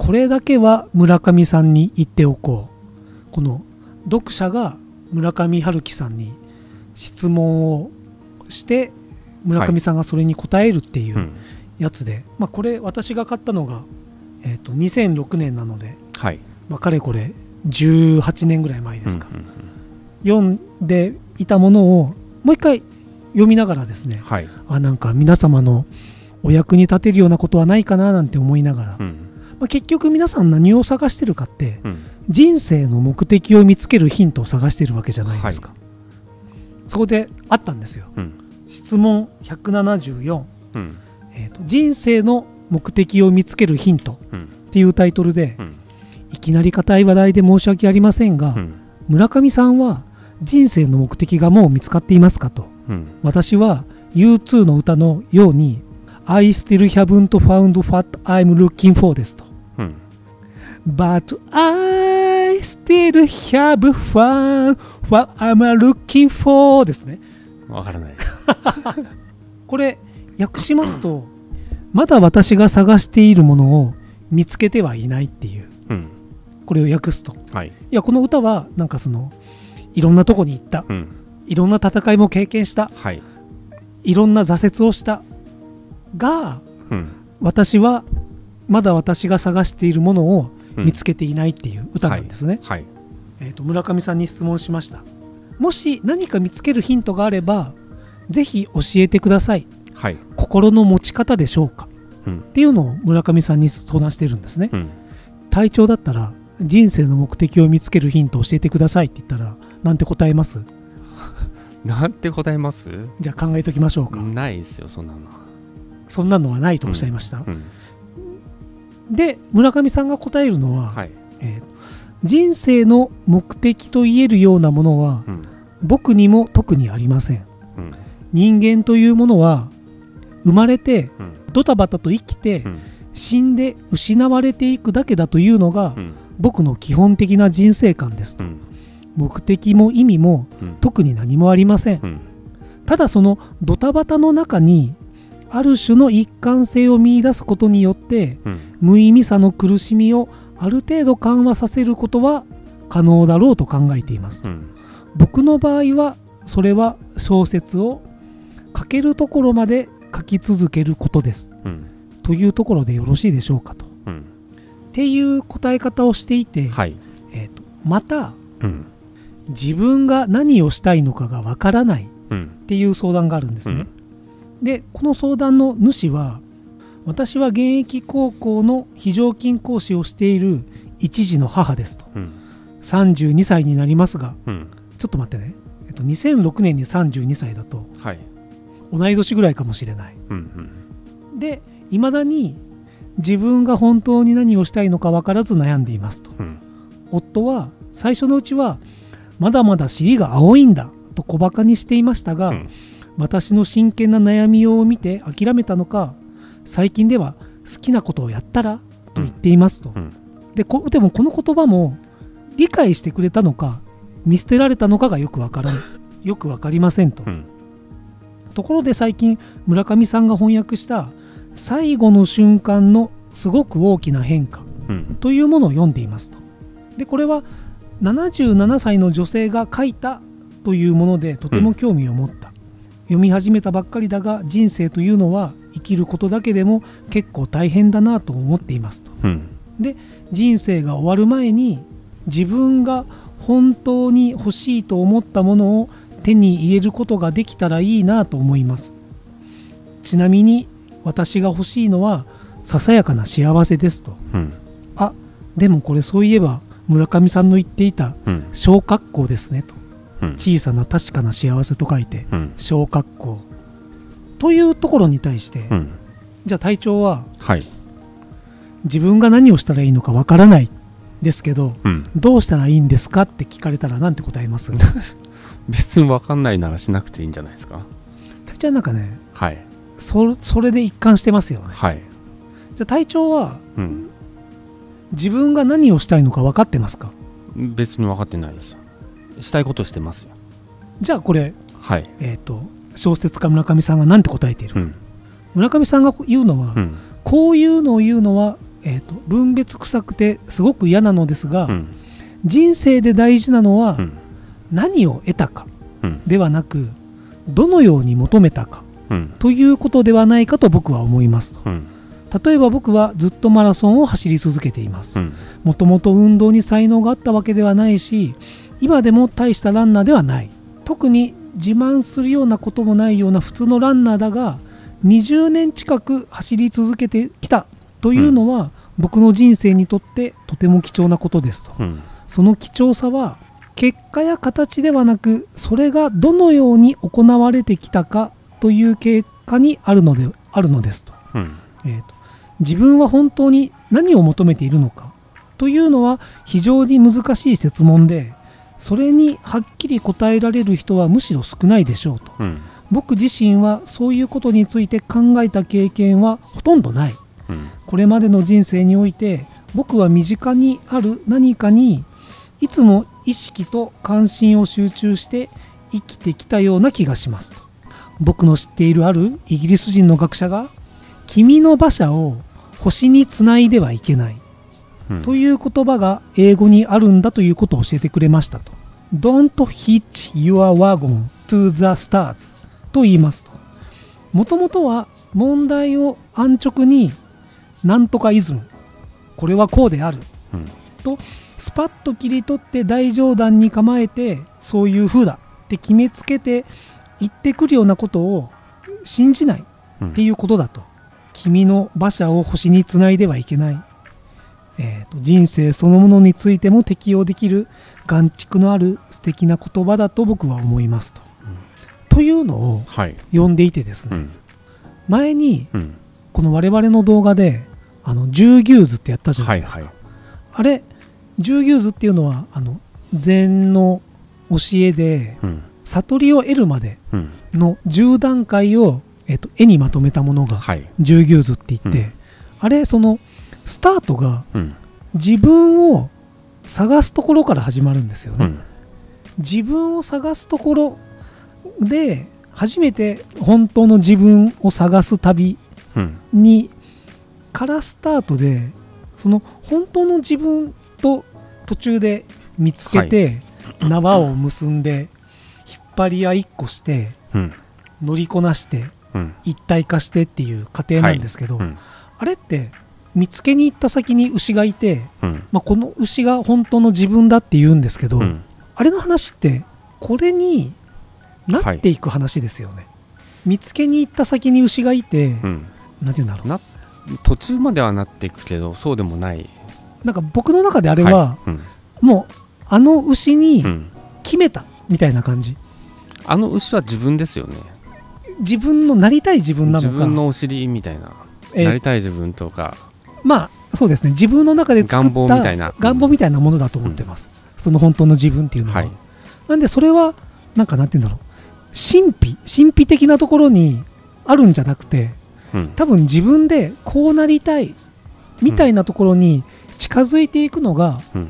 これだけは村上さんに言っておこう。この読者が村上春樹さんに質問をして村上さんがそれに答えるっていううんやつで、まあ、これ私が買ったのが、えー、と2006年なので、はい。まあ、かれこれ18年ぐらい前ですか、うんうん。読んでいたものをもう一回読みながらですねはい。あなんか皆様のお役に立てるようなことはないかななんて思いながら、うんまあ、結局皆さん何を探してるかってうん。人生の目的を見つけるヒントを探してるわけじゃないですか、そこであったんですよ。うん。質問174、うん。えーと「人生の目的を見つけるヒント」うん。っていうタイトルでうん。いきなり硬い話題で申し訳ありませんが、うん。村上さんは人生の目的がもう見つかっていますかと。うん。私は U2 の歌のように I still haven't found what I'm looking for ですと。うん But I still have found what I'm looking for? ですね。わからない。これ訳しますと まだ私が探しているものを見つけてはいないっていう。うん。これを訳すと。はい。いやこの歌はなんかそのいろんなとこに行った。うん。いろんな戦いも経験した。はい。いろんな挫折をした。がうん。私はまだ私が探しているものをうん見つけていないっていう歌なんですね、はい。えー、と村上さんに質問しました。もし何か見つけるヒントがあればぜひ教えてください。はい。心の持ち方でしょうか。うん。っていうのを村上さんに相談してるんですね。うん。体調だったら人生の目的を見つけるヒントを教えてくださいって言ったらなんて答えます？なんて答えます？じゃあ考えときましょうか、ないですよそんなの。そんなのはないとおっしゃいました、うんで村上さんが答えるのは、はい。えー人生の目的と言えるようなものはうん。僕にも特にありません。うん。人間というものは生まれてうん。ドタバタと生きてうん。死んで失われていくだけだというのがうん。僕の基本的な人生観ですと。うん。目的も意味もうん。特に何もありません。ただそのドタバタの中にある種の一貫性を見出すことによってうん。無意味さの苦しみをある程度緩和させることは可能だろうと考えています。うん。僕の場合はそれは小説を書けるところまで書き続けることです。うん。というところでよろしいでしょうかと。っうん。ていう答え方をしていて、はい。えーとまたうん。自分が何をしたいのかがわからないっうん。ていう相談があるんですね。でこの相談の主は私は現役高校の非常勤講師をしている一児の母ですと。うん。32歳になりますがうん。ちょっと待ってね、えっと、2006年に32歳だと。はい。同い年ぐらいかもしれない。うんでいまだに自分が本当に何をしたいのか分からず悩んでいますと。うん。夫は最初のうちはまだまだ尻が青いんだと小バカにしていましたが、うん私の真剣な悩みを見て諦めたのか最近では好きなことをやったらと言っていますと、うん。でこでもこの言葉も理解してくれたのか見捨てられたのかがよくわからない。よくわかりませんと、うん。ところで最近村上さんが翻訳した最後の瞬間のすごく大きな変化うん。というものを読んでいますと。でこれは77歳の女性が書いたというものでとても興味を持った、読み始めたばっかりだが人生というのは生きることだけでも結構大変だなと思っていますと。うん。で人生が終わる前に自分が本当に欲しいと思ったものを手に入れることができたらいいなと思います。ちなみに私が欲しいのはささやかな幸せですと。うん。あでもこれそういえば村上さんの言っていたうん。小格好ですねと。うん小さな確かな幸せと書いてうん。小格好というところに対して、うん。じゃあ隊長ははい。自分が何をしたらいいのかわからない。ですけどうん。どうしたらいいんですかって聞かれたら何て答えます？別に分かんないならしなくていいんじゃないですか？隊長はなんかねはい。そそれで一貫してますよね。はい。じゃあ隊長はうん。自分が何をしたいのか分かってますか？別に分かってないですしたいことしてます。よじゃあこれはい。えっ、と小説家村上さんが何て答えているか、うん。村上さんが言うのは、うん。こういうのを言うのはえーと分別臭くてすごく嫌なのですが、うん。人生で大事なのはうん。何を得たかうん。ではなくどのように求めたかうん。ということではないかと僕は思いますと。うん例えば僕はずっとマラソンを走り続けています。うん。もともと運動に才能があったわけではないし今でも大したランナーではない。特に自慢するようなこともないような普通のランナーだが20年近く走り続けてきたというのは、僕の人生にとってとても貴重なことですと。うん。その貴重さは結果や形ではなくそれがどのように行われてきたかという結果にあるのであるのですと,、うん。えーと自分は本当に何を求めているのかというのは非常に難しい設問でそれにはっきり答えられる人はむしろ少ないでしょうと。うん。僕自身はそういうことについて考えた経験はほとんどない。うん。これまでの人生において僕は身近にある何かにいつも意識と関心を集中して生きてきたような気がします僕の知っているあるイギリス人の学者が「君の馬車を星につないではいけない」うんという言葉が英語にあるんだということを教えてくれましたと。Don't hitch your wagon to the stars と言いますと。もともとは問題を安直になんとかイズム。これはこうである。うんとスパッと切り取って大冗談に構えてそういう風だって決めつけて言ってくるようなことを信じないうんっていうことだと。君の馬車を星につないではいけない。えーと人生そのものについても適用できる眼蓄のある素敵な言葉だと僕は思いますと。というのをはい。読んでいてですね、うん。前にうん。この我々の動画であの十牛図ってやったじゃなはいいですか。はいあれ十牛図っていうのはあの禅の教えでうん。悟りを得るまでうん。の10段階を、えっと絵にまとめたものがはい。十牛図って言って、うん。あれそのスタートがうん。自分を探すところから始まるんですよね、うん。自分を探すところで初めて本当の自分を探す旅うん。にからスタートでその本当の自分と途中で見つけて、縄を結んで引っ張り合いっこしてうん。乗りこなしてうん一体化してっていう過程なんですけど、うん。あれって見つけに行った先に牛がいて、うん。まあ、この牛が本当の自分だって言うんですけど、うん。あれの話ってこれになっていく話ですよね、見つけに行った先に牛がいて、うん。なんて言うんだろう。な途中まではなっていくけどそうでもない。なんか僕の中であれは、い。うん。もうあの牛にうん。決めたみたいな感じ。あの牛は自分ですよね自分のなりたい自分なのか。自分のお尻みたいな。えーなりたい自分とか。まあそうですね。自分の中で作った願望みたいな。願望みたいなものだと思ってます、その本当の自分っていうのは、はい。なんでそれはなんかなんて言うんだろう。神秘神秘的なところにあるんじゃなくてうん。多分自分でこうなりたいみたいなところに近づいていくのが、うん。っ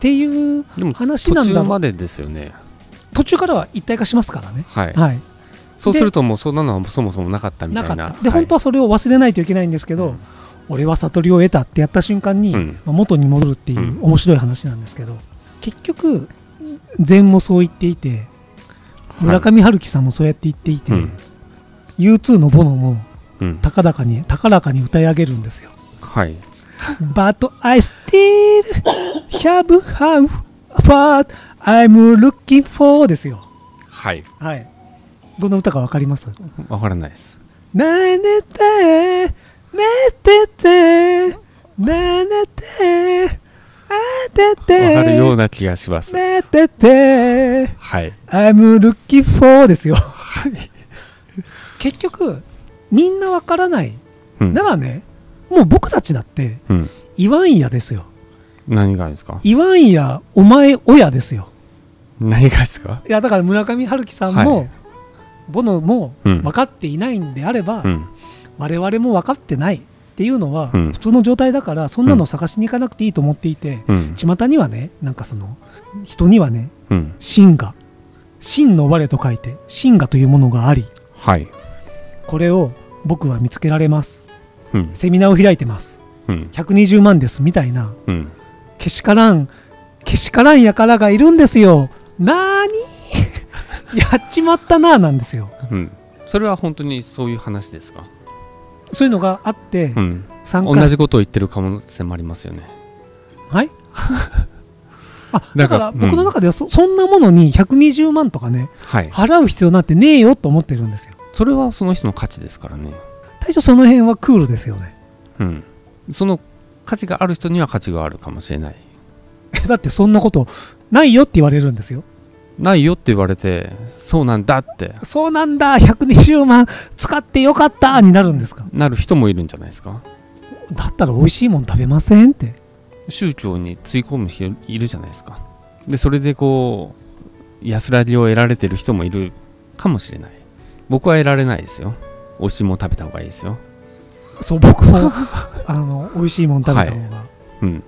ていう話なんだ途中までですよね。途中からは一体化しますからね。はい。はいそうするともうそんなのはそもそもなかったみたな。ないかった。で、本当はそれを忘れないといけないんですけど、俺は悟りを得たってやった瞬間に、うん。まあ元に戻るっていううん。面白い話なんですけど、結局禅もそう言っていて村上春樹さんもそうやって言っていて、うん。U2 のボノもうん。高々に高らかに歌い上げるんですよ。はい。But I still have have what I'm looking for ですよ。はい。はいどんな歌かわかります？わからないです。なねてねててなねてあててわかるような気がします。ねててはい。I'm looking for ですよ。結局みんなわからないうん。ならねもう僕たちだってうん。言わんやですよ。何がですか？言わんやお前親ですよ。何がですか？いやだから村上春樹さんも、はいボノもうん分かっていないんであれば、うん。我々も分かってないっていうのはうん。普通の状態だからそんなの探しに行かなくていいと思っていてうん。巷にはねなんかその人にはねうん。真が真の我と書いて真がというものがありはい。これを僕は見つけられます。うん。セミナーを開いてます。うん。120万ですみたいな。うん。けしからんけしからんやからがいるんですよ。なーにやっちまったなーなんですよ。うん。それは本当にそういう話ですか？そういうのがあってうん。同じことを言ってる可能性もありますよね。はい？あだから僕の中ではそ,、そんなものに120万とかねはい。払う必要なんてねえよと思ってるんですよ。それはその人の価値ですからね。大将その辺はクールですよね。うん。その価値がある人には価値があるかもしれない。えだってそんなことないよって言われるんですよないよって言われてそうなんだって。そうなんだ120万使ってよかったになるんですか？なる人もいるんじゃないですか？だったら美味しいもん食べませんって。宗教につい込む人いるじゃないですか。でそれでこう安らぎを得られてる人もいるかもしれない。僕は得られないですよ。美味しいもん食べた方がいいですよ。そう僕もあの美味しいもん食べた方が、うん